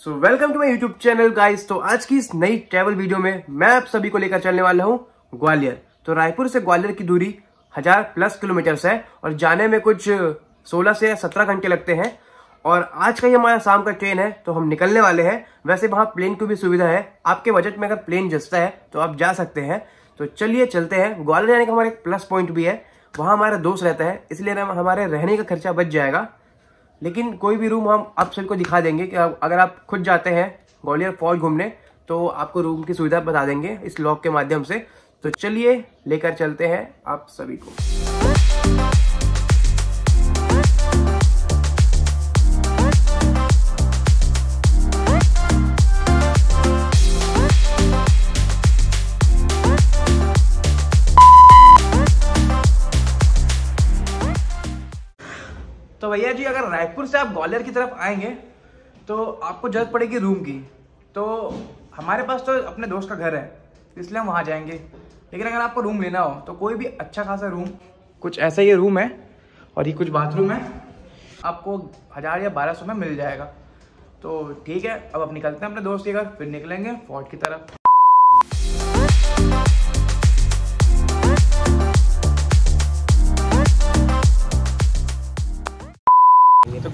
So welcome to my YouTube channel guys तो आज की इस नई ट्रैवल वीडियो में मैं आप सभी को लेकर चलने वाला हूँ ग्वालियर। तो रायपुर से ग्वालियर की दूरी हज़ार प्लस किलोमीटर है और जाने में कुछ 16 से 17 घंटे लगते हैं। और आज का ही हमारा शाम का ट्रेन है तो हम निकलने वाले हैं। वैसे वहाँ प्लेन की भी सुविधा है। आपके बजट में अगर प्लेन जचता है तो आप जा सकते हैं। तो चलिए चलते हैं। ग्वालियर जाने का हमारा एक प्लस पॉइंट भी है। वहाँ हमारा दोस्त रहता है, इसलिए हमारे रहने का खर्चा बच जाएगा। लेकिन कोई भी रूम हम आप सभी को दिखा देंगे कि अगर आप खुद जाते हैं ग्वालियर फॉल घूमने तो आपको रूम की सुविधा बता देंगे इस लॉक के माध्यम से। तो चलिए लेकर चलते हैं आप सभी को। भैया जी, अगर रायपुर से आप ग्वालियर की तरफ़ आएँगे तो आपको ज़रूरत पड़ेगी रूम की। तो हमारे पास तो अपने दोस्त का घर है, इसलिए हम वहाँ जाएँगे। लेकिन अगर आपको रूम लेना हो तो कोई भी अच्छा खासा रूम, कुछ ऐसा ये रूम है, और ये कुछ बाथरूम है, आपको हज़ार या बारह सौ में मिल जाएगा। तो ठीक है, अब अब निकलते हैं अपने दोस्त के घर, फिर निकलेंगे फोर्ट की तरफ़।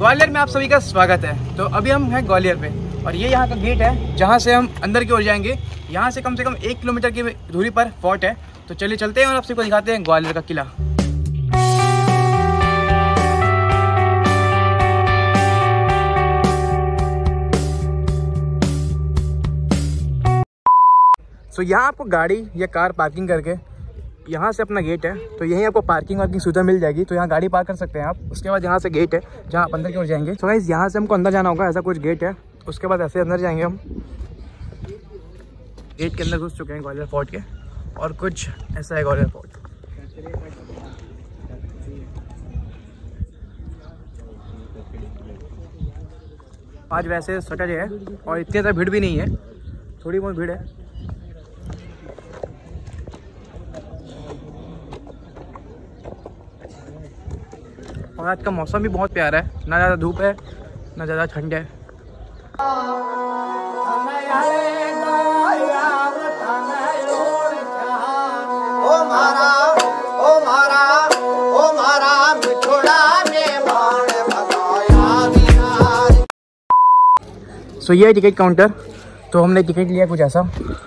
ग्वालियर में आप सभी का स्वागत है। तो अभी हम हैं ग्वालियर पे और ये यहाँ का गेट है जहाँ से हम अंदर की ओर जाएँगे। यहाँ से कम से कम एक किलोमीटर की दूरी पर फोर्ट है। तो चलिए चलते हैं और आप सबको दिखाते हैं ग्वालियर का किला। सो so, यहाँ आपको गाड़ी या कार पार्किंग करके यहाँ से अपना गेट है तो यहीं आपको पार्किंग वार्किंग सुविधा मिल जाएगी। तो यहाँ गाड़ी पार्क कर सकते हैं आप। उसके बाद यहाँ से गेट है, जहाँ आप अंदर की ओर जाएँगे। तो गाइस यहाँ से हमको अंदर जाना होगा, ऐसा कुछ गेट है। उसके बाद ऐसे अंदर जाएँगे हम। गेट के अंदर घुस चुके हैं ग्वालियर फोर्ट के, और कुछ ऐसा है ग्वालियर फोर्ट आज वैसे सैटरडे है, और इतनी ज़्यादा भीड़ भी नहीं है। थोड़ी बहुत भीड़ है। और आज का मौसम भी बहुत प्यारा है। ना ज़्यादा धूप है ना ज़्यादा ठंड है। सो ये है टिकट काउंटर तो हमने टिकट लिया कुछ ऐसा।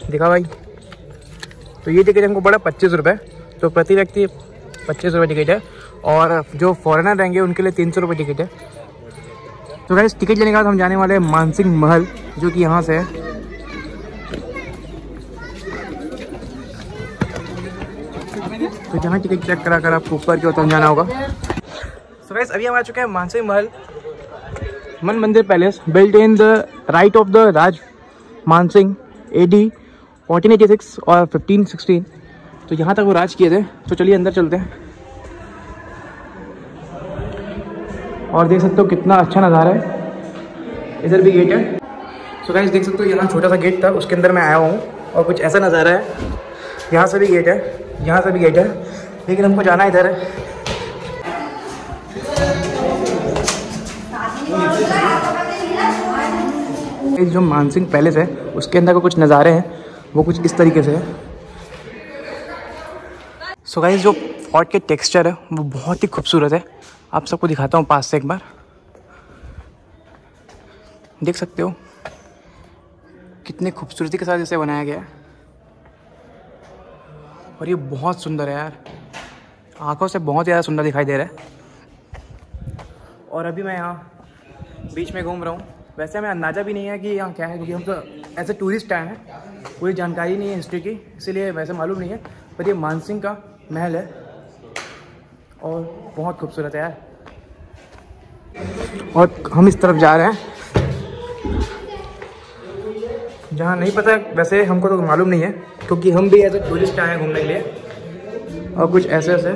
देखा भाई। तो ये टिकट हमको पड़ा पच्चीस रुपये तो प्रति व्यक्ति पच्चीस रुपये टिकट है। और जो फॉरेनर रहेंगे, उनके लिए तीन सौ रुपये टिकट है। तो वैसे टिकट लेने के बाद हम जाने वाले हैं मानसिंह महल, जो कि यहाँ से है। तो जहाँ टिकट चेक करा कर आपको ऊपर की ओर जाना होगा। सो so अभी हम आ चुके हैं मानसिंह महल। Man Mandir palace built in the right of the Raj Mansingh A D fourteen eighty six और फिफ्टीन सिक्सटीन तो यहाँ तक वो राज किए थे। तो चलिए अंदर चलते हैं। और देख सकते हो कितना अच्छा नज़ारा है। इधर भी गेट है। सो गाइस देख सकते हो यहाँ छोटा सा गेट था, उसके अंदर मैं आया हूँ और कुछ ऐसा नज़ारा है। यहाँ से भी गेट है, यहाँ से भी गेट है, लेकिन हमको जाना इधर है। जो मानसिंह पैलेस है, उसके अंदर का कुछ नज़ारे हैं, वो कुछ इस तरीके से है। सो गाइस जो फोर्ट के टेक्सचर है, वो बहुत ही खूबसूरत है। आप सबको दिखाता हूँ पास से एक बार। देख सकते हो, कितने खूबसूरती के साथ इसे बनाया गया है। और ये बहुत सुंदर है यार। आँखों से बहुत ज़्यादा सुंदर दिखाई दे रहा है। और अभी मैं यहाँ बीच में घूम रहा हूँ। वैसे हमें अंदाज़ा भी नहीं है कि यहाँ क्या है, क्योंकि हम तो ऐसे टूरिस्ट आए हैं। कोई जानकारी नहीं है हिस्ट्री की, इसीलिए वैसे मालूम नहीं है। पर ये मानसिंह का महल है। और बहुत खूबसूरत है यार। और हम इस तरफ़ जा रहे हैं। जहाँ नहीं पता वैसे हमको तो मालूम नहीं है क्योंकि हम भी ऐसे टूरिस्ट आए हैं घूमने के लिए। और कुछ ऐसे ऐसे।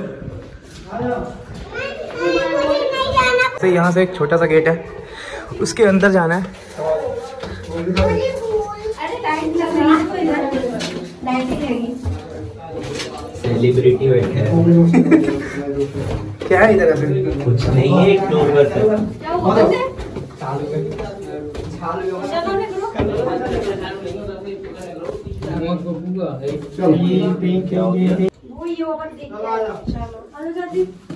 तो यहाँ से एक छोटा सा गेट है। उसके अंदर जाना है। सेलिब्रिटी बैठे हैं। क्या है इधर ऐसे कुछ नहीं है। एक पर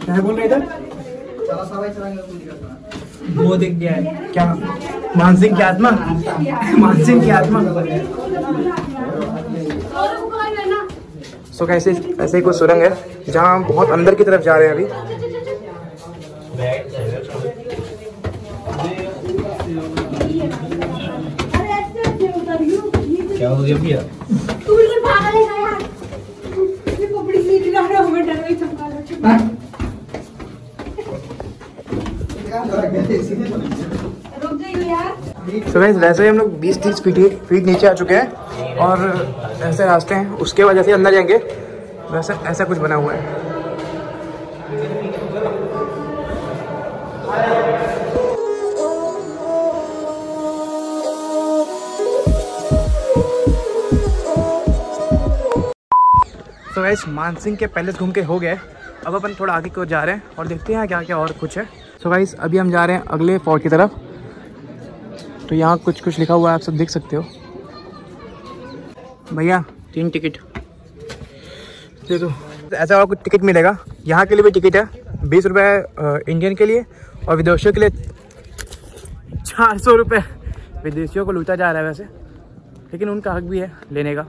क्या बोल रहे इधर? वो दिख गया है। क्या? मानसिंह की आत्मा? मानसिंह की आत्मा। सो so, कैसे ऐसे ही कुछ सुरंग है जहाँ हम बहुत अंदर की तरफ़ जा रहे हैं अभी। क्या हो गया भैया? तू बिल्कुल पागल है यार। ये पपड़ी सी दिला रहा हूँ मैं डर गई चमका लो चुप रुक जाइए यार। सो गाइस वैसे ही हम लोग 20 30 फीट फीट नीचे आ चुके हैं। और ऐसे रास्ते हैं, उसके वजह से अंदर जाएँगे। वैसे ऐसा कुछ बना हुआ है। तो गाइस मानसिंह के पैलेस घूम के हो गए। अब अपन थोड़ा आगे की जा रहे हैं और देखते हैं क्या क्या और कुछ है। सो so गाइस अभी हम जा रहे हैं अगले फोर्ट की तरफ़। तो यहाँ कुछ कुछ लिखा हुआ है, आप सब देख सकते हो। भैया, तीन टिकट। दे दो। ऐसा कुछ टिकट मिलेगा। यहाँ के लिए भी टिकट है, बीस रुपये इंडियन के लिए और विदेशियों के लिए चार सौ रुपये विदेशियों को लूटा जा रहा है वैसे, लेकिन उनका हक भी है लेने का,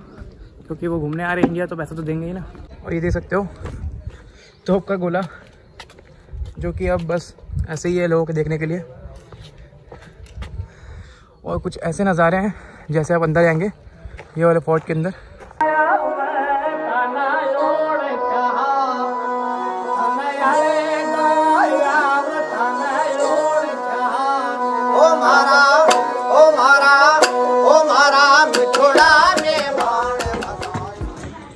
क्योंकि वो घूमने आ रहे हैं इंडिया तो पैसा तो देंगे ही ना। और ये देख सकते हो, तोप का गोला, जो कि अब बस ऐसे ही है लोगों के देखने के लिए। और कुछ ऐसे नज़ारे हैं, जैसे आप अंदर जाएँगे ये वाले फोर्ट के अंदर।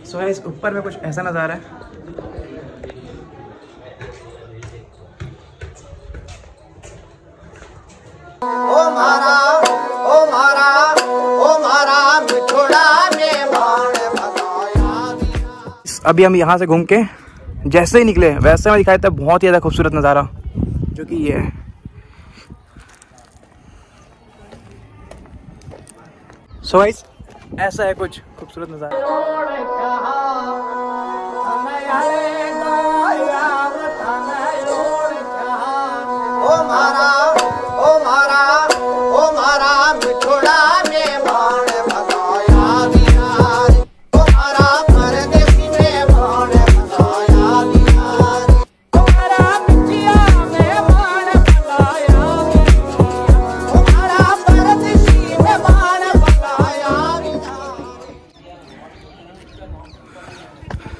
सो इस ऊपर में कुछ ऐसा नज़ारा है। ओ मारा अभी हम यहाँ से घूम के जैसे ही निकले, वैसे में दिखाई था बहुत ही ज़्यादा खूबसूरत नज़ारा, जो कि ये है। सो गाइस ऐसा है कुछ खूबसूरत नज़ारा।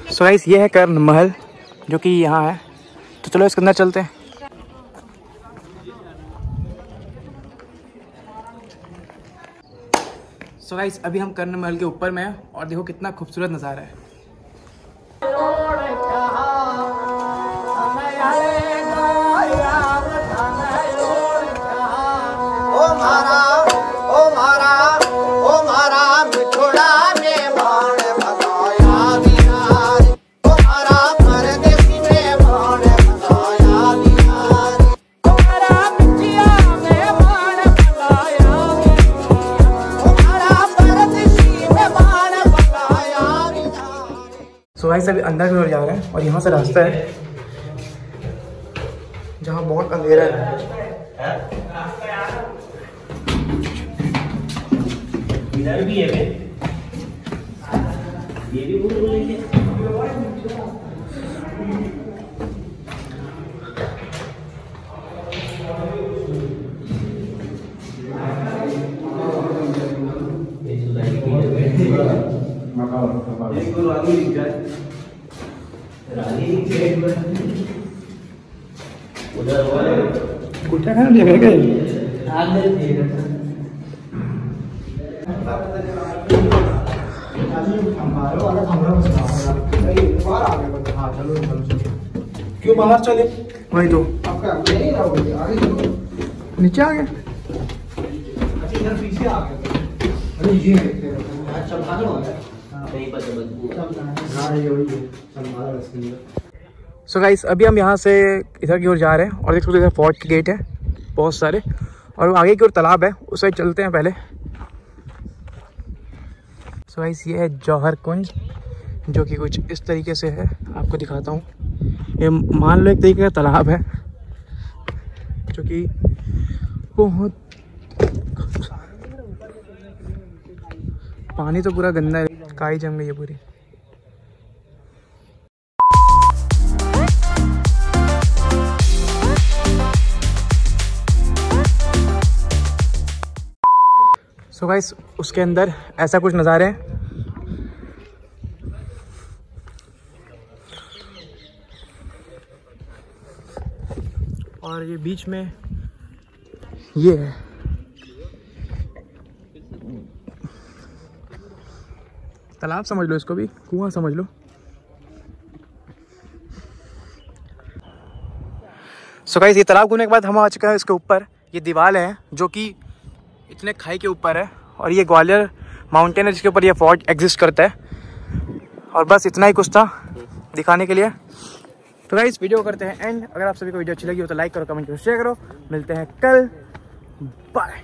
सो गाइस ये है कर्ण महल, जो कि यहाँ है। तो चलो इसके अंदर चलते हैं। सो so गाइस अभी हम कर्ण महल के ऊपर में हैं और देखो कितना खूबसूरत नज़ारा है। सो गाइस अभी अंदर की ओर जा रहे हैं और यहाँ से रास्ता है जहाँ बहुत अंधेरा है। इधर भी है। ये भी बोल बोलेंगे उधर कुत्ता खाना जगह गए क्यों बाहर चले? वही तो आपका नहीं रहोगे? आगे चलो। नीचे आ गए? इधर पीछे आ गए। अरे ये चमकाने वाला है बदबू हाँ सो गाइस अभी हम यहाँ से इधर की ओर जा रहे हैं और देख सकते हो इधर फोर्ट के गेट है। बहुत सारे। और आगे की ओर तालाब है, उस साइड चलते हैं पहले। सो गाइस ये है जौहर कुंज, जो कि कुछ इस तरीके से है, आपको दिखाता हूँ। ये मान लो एक तरीके का तालाब है, जो कि बहुत पानी तो पूरा गंदा है, काई जम गई है पूरी। सो गाइस उसके अंदर ऐसा कुछ नज़ारे हैं। और ये बीच में ये है। तालाब समझ लो इसको भी, कुआँ समझ लो। सो गाइस ये तालाब घूमने के बाद हम आ चुके हैं इसके ऊपर। ये दीवार है जो कि इतने खाई के ऊपर है और ये ग्वालियर माउंटेन है, जिसके ऊपर ये फोर्ट एग्जिस्ट करता है। और बस इतना ही कुछ था दिखाने के लिए। तो गाइस वीडियो करते हैं एंड अगर आप सभी को वीडियो अच्छी लगी हो तो लाइक करो कमेंट करो शेयर करो। मिलते हैं कल। बाय